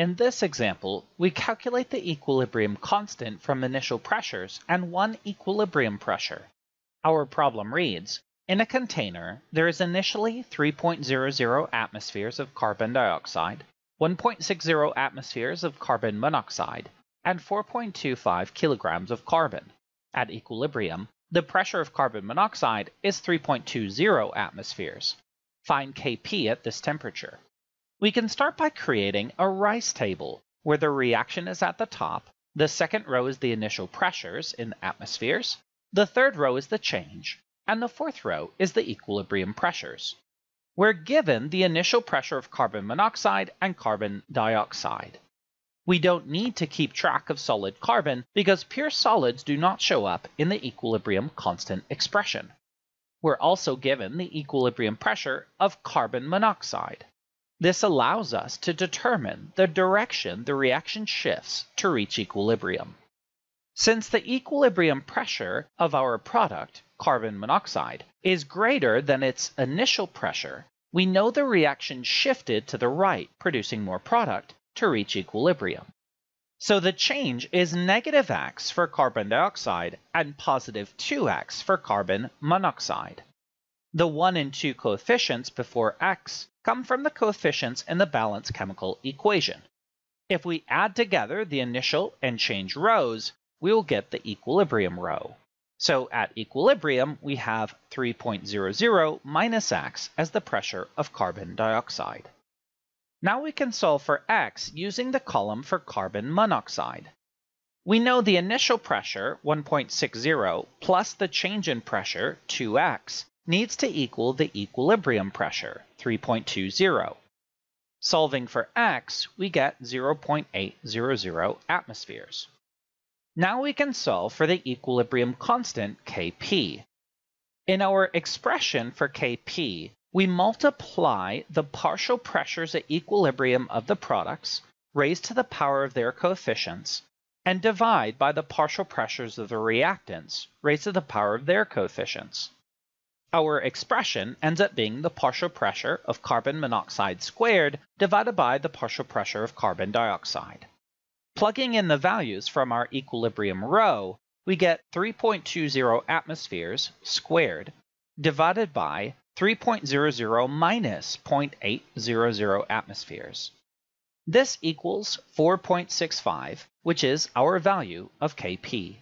In this example, we calculate the equilibrium constant from initial pressures and one equilibrium pressure. Our problem reads, in a container, there is initially 3.00 atmospheres of carbon dioxide, 1.60 atmospheres of carbon monoxide, and 4.25 kilograms of carbon. At equilibrium, the pressure of carbon monoxide is 3.20 atmospheres. Find Kp at this temperature. We can start by creating a RICE table, where the reaction is at the top, the second row is the initial pressures in atmospheres, the third row is the change, and the fourth row is the equilibrium pressures. We're given the initial pressure of carbon monoxide and carbon dioxide. We don't need to keep track of solid carbon because pure solids do not show up in the equilibrium constant expression. We're also given the equilibrium pressure of carbon monoxide. This allows us to determine the direction the reaction shifts to reach equilibrium. Since the equilibrium pressure of our product, carbon monoxide, is greater than its initial pressure, we know the reaction shifted to the right, producing more product, to reach equilibrium. So the change is negative x for carbon dioxide and positive 2x for carbon monoxide. The 1 and 2 coefficients before x come from the coefficients in the balanced chemical equation. If we add together the initial and change rows, we will get the equilibrium row. So at equilibrium, we have 3.00 minus x as the pressure of carbon dioxide. Now we can solve for x using the column for carbon monoxide. We know the initial pressure, 1.60, plus the change in pressure, 2x, needs to equal the equilibrium pressure, 3.20. Solving for x, we get 0.800 atmospheres. Now we can solve for the equilibrium constant Kp. In our expression for Kp, we multiply the partial pressures at equilibrium of the products, raised to the power of their coefficients, and divide by the partial pressures of the reactants, raised to the power of their coefficients. Our expression ends up being the partial pressure of carbon monoxide squared divided by the partial pressure of carbon dioxide. Plugging in the values from our equilibrium row, we get 3.20 atmospheres squared divided by 3.00 minus 0.800 atmospheres. This equals 4.65, which is our value of Kp.